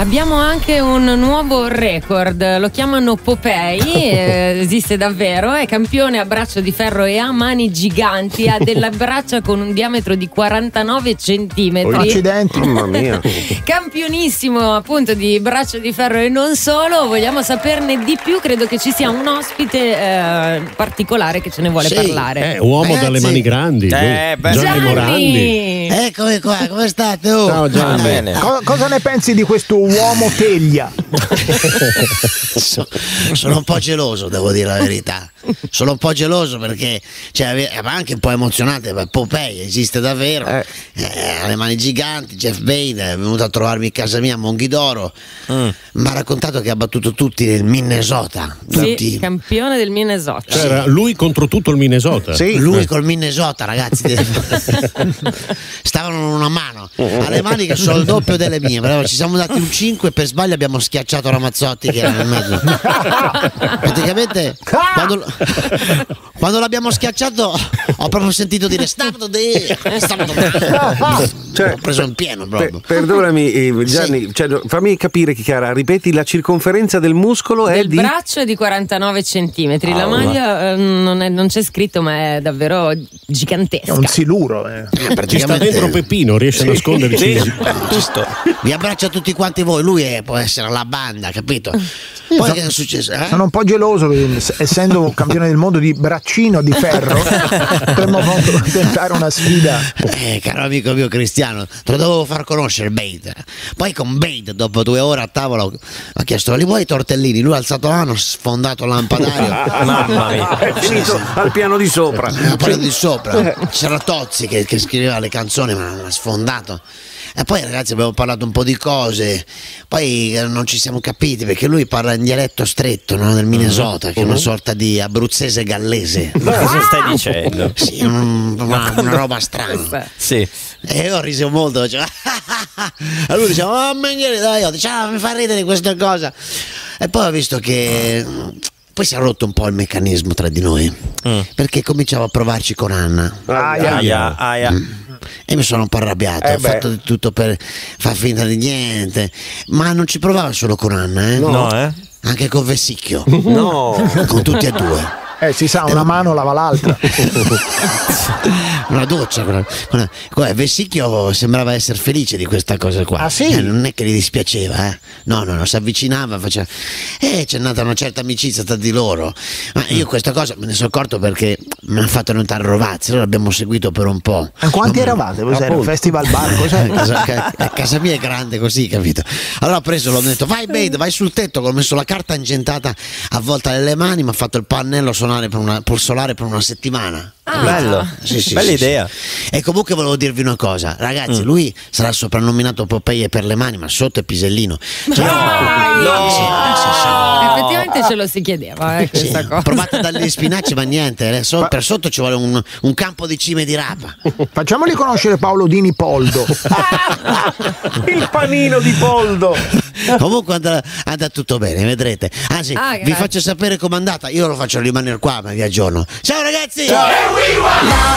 Abbiamo anche un nuovo record, lo chiamano Popei, eh, esiste davvero, è campione a braccio di ferro e ha mani giganti, ha delle braccia con un diametro di 49 centimetri. Accidenti. Mamma mia. Campionissimo appunto di braccio di ferro e non solo, vogliamo saperne di più, credo che ci sia un ospite eh, particolare che ce ne vuole Sì. parlare. Eh, uomo Ragazzi. dalle mani grandi. Eh, beh, Gianni Gianni! Morandi. Eccomi qua, come state? Oh? Ciao Gianni. bene. Co- cosa ne pensi di questo uomo teglia? So- sono un po' geloso, devo dire la verità. Sono un po' geloso perché, cioè, ave- ma anche un po' emozionante. Popeye esiste davvero. Eh. Eh, ha le mani giganti. Jeff Bane è venuto a trovarmi in casa mia a Monghidoro. Mm. Mi ha raccontato che ha battuto tutti nel Minnesota. Sì, Tutti. campione del Minnesota. Cioè, era lui contro tutto il Minnesota. Sì. Lui col Minnesota, ragazzi, stavano in una mano, alle mani che sono il doppio delle mie. Però ci siamo dati un 5 e per sbaglio abbiamo schiacciato Ramazzotti che era nel mezzo. Praticamente, quando, quando l'abbiamo schiacciato, ho proprio sentito dire: Stop the stop the-" Cioè, Ho preso in pieno Per- proprio. perdonami eh, Gianni, cioè, no, fammi capire chiara, ripeti la circonferenza del muscolo è Del di braccio è di 49 centimetri, la Ah, maglia eh, non, è- non c'è scritto ma è davvero È gigantesca. un siluro. eh. Eh, Ci sta dentro Peppino, riesce a nasconderci. giusto. Vi abbraccia tutti quanti voi, lui è- può essere la banda, capito? Poi che è successo? eh? Sono un po' geloso, essendo campione del mondo di braccino di ferro, potremmo tentare una sfida. Eh, caro amico mio Cristiano, te lo dovevo far conoscere Bate. Poi con Bate, dopo due ore a tavola, ho ho chiesto: li vuoi i tortellini? Lui ha alzato la mano, ha sfondato il lampadario. Mamma mia. È finito al piano di sopra. Ha parlato di sopra. C'era Tozzi che, che scriveva le canzoni, ma l'ha sfondato. E poi ragazzi abbiamo parlato un po' di cose, poi eh, non ci siamo capiti perché lui parla in dialetto stretto no, del Minnesota, che è una sorta di abruzzese gallese. Ma cosa stai dicendo? Sì, un- una, una roba strana. Sì. E io ho riso molto, facevo, e lui diceva, oh mangiare dai, io dicevo, "Ah, mi fa ridere questa cosa. E poi ho visto che poi si è rotto un po' il meccanismo tra di noi, perché cominciavo a provarci con Anna. Aia. Aia, aia. E mi sono un po' arrabbiato, Eh ho beh. fatto di tutto per far finta di niente. Ma non ci provavo solo con Anna, eh? No, eh? Anche con Vessicchio, No. con tutti e due. Eh, si sa, una mano lava l'altra. una doccia. Con, con- Vessicchio sembrava essere felice di questa cosa qua. Ah, sì? Eh, non è che gli dispiaceva, eh. No, no, no, si avvicinava, faceva. Eh, c'è nata una certa amicizia tra di loro. Ma io questa cosa me ne sono accorto perché mi hanno fatto notare Rovazzi, allora l'abbiamo seguito per un po'. Ma quanti eravate? Cos'era? Un festival bar? Eh, Cos'era? casa, ca- a casa mia è grande così, capito? Allora ho preso, l'ho detto, vai Bade, vai sul tetto, ho messo la carta ingentata avvolta nelle mani, mi ha fatto il pannello solare per una, per solare per una settimana. Ah. Bello. Sì, sì, Bella sì, idea. sì. E comunque volevo dirvi una cosa, ragazzi, lui sarà soprannominato Popeye per le mani, ma sotto è pisellino. Cioè, No. sì, sì. Effettivamente ce lo si chiedeva eh, Sì, questa ho cosa. provato a dargli gli spinaci, ma niente, eh, so- per sotto ci vuole un, un campo di cime di rapa. Facciamoli conoscere Paolo Dini Poldo. Il panino di Poldo. Comunque andrà, andrà tutto bene, vedrete. Anzi, Ah, vi grazie. faccio sapere com'è andata. Io lo faccio rimanere qua, ma vi aggiorno. Ciao ragazzi! Banda